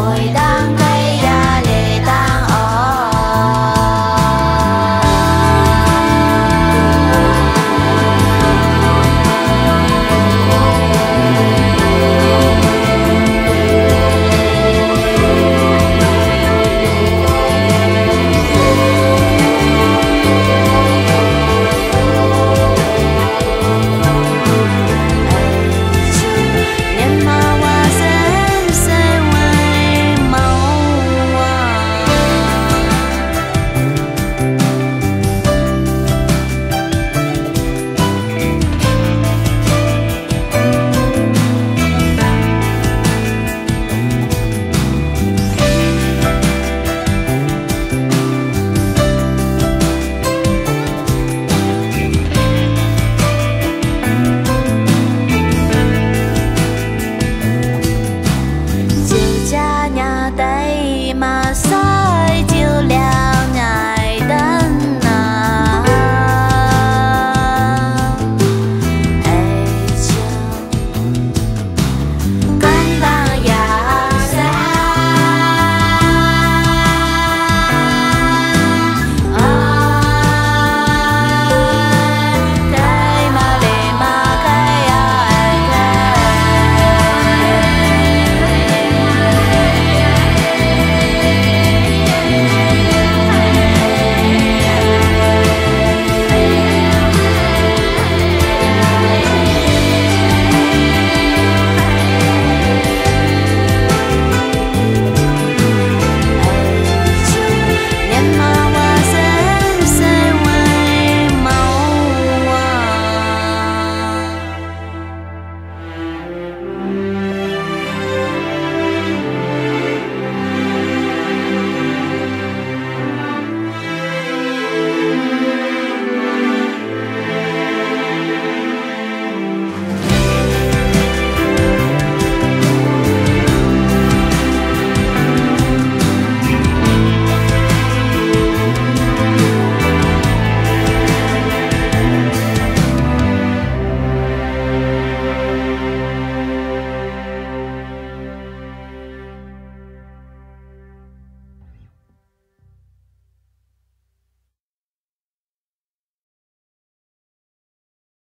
Tôi đang rasa